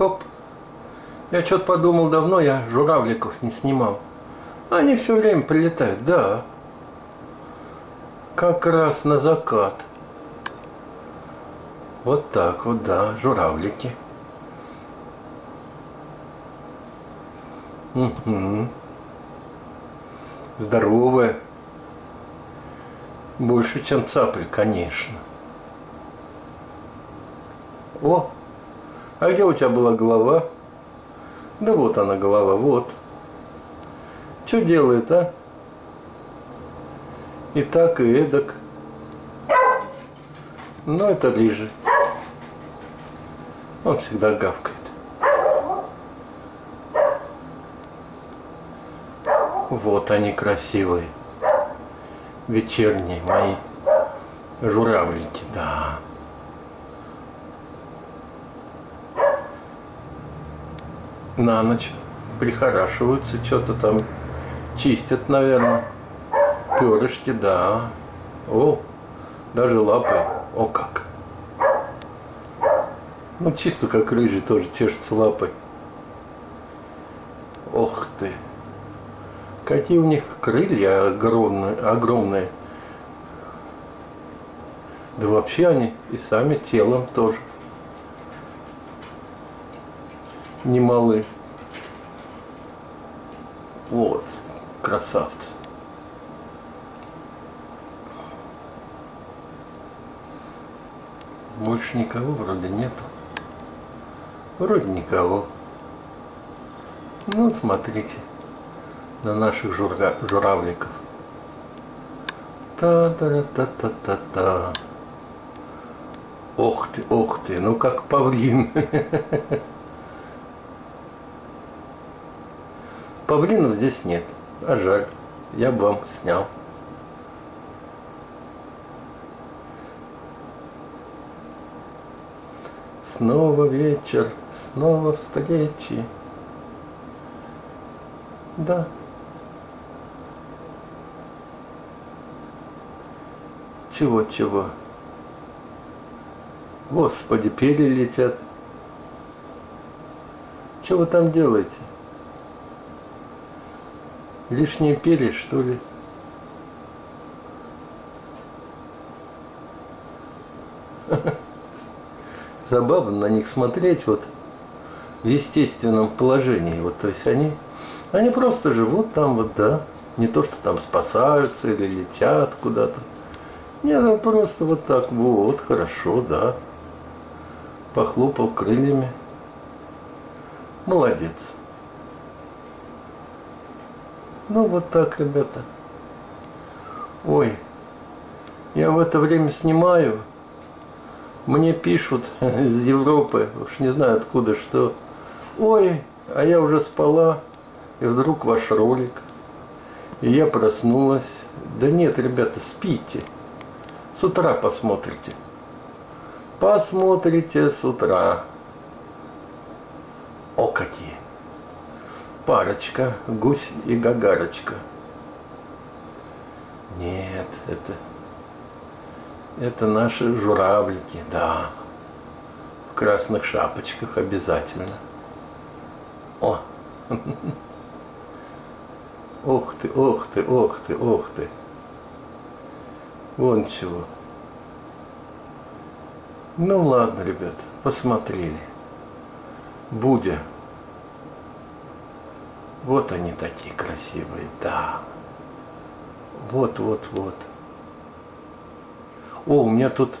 Хоп. Я что-то подумал давно, я журавликов не снимал. Они все время прилетают, да. Как раз на закат. Вот так вот, да, журавлики. Угу. Здоровая. Больше, чем цапли, конечно. О, а где у тебя была голова? Да вот она голова, вот. Что делает, а? И так, и эдак. Ну, это рыжий. Он всегда гавкает. Вот они красивые. Вечерние мои журавлики, да. На ночь прихорашиваются, что-то там чистят, наверное. Перышки, да. О, даже лапы. О как. Ну, чисто как рыжий тоже чешется лапой. Ох ты. Какие у них крылья огромные, огромные. Да вообще они и сами телом тоже немалы. Вот, красавцы. Больше никого вроде нету. Вроде никого. Ну, смотрите на наших жура... журавликов. Та-та-та-та-та-та. Ох ты, ох ты, ну как павлин. Павлинов здесь нет, а жаль, я бы вам снял. Снова вечер, снова встречи. Да. Чего-чего? Господи, перелетят. Что вы там делаете? Лишние перья, что ли? Забавно на них смотреть вот в естественном положении. Вот, то есть они, они просто живут там вот, да. Не то, что там спасаются или летят куда-то. Нет, ну просто вот так, вот, хорошо, да. Похлопал крыльями. Молодец. Ну вот так, ребята. Ой, я в это время снимаю. Мне пишут из Европы, уж не знаю откуда, что. Ой, а я уже спала, и вдруг ваш ролик. И я проснулась. Да нет, ребята, спите. С утра посмотрите. Посмотрите с утра. О, какие! Парочка, гусь и гагарочка. Нет, это, это наши журавлики, да. В красных шапочках обязательно. О! Ох ты, ох ты, ох ты, ох ты. Вон чего. Ну ладно, ребят, посмотрели. Будя. Вот они такие красивые, да. Вот, вот, вот. О, у меня тут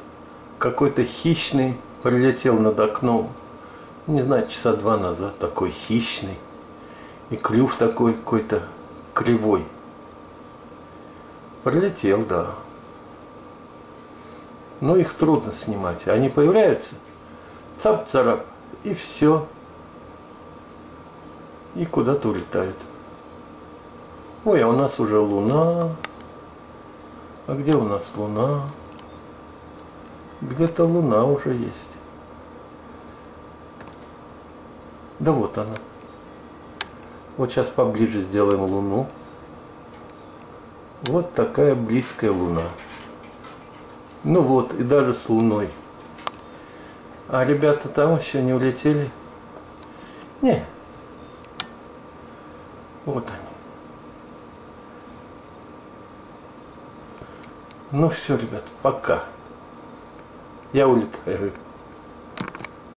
какой-то хищный прилетел над окном. Не знаю, часа два назад. Такой хищный. И клюв такой какой-то кривой. Прилетел, да. Но их трудно снимать. Они появляются, цап-царап, и все и куда-то улетают. Ой, а у нас уже луна. А где у нас луна? Где-то луна уже есть. Да вот она. Вот сейчас поближе сделаем луну. Вот такая близкая луна. Ну вот, и даже с луной. А ребята там еще не улетели. Не. Вот они. Ну все, ребят, пока. Я улетаю.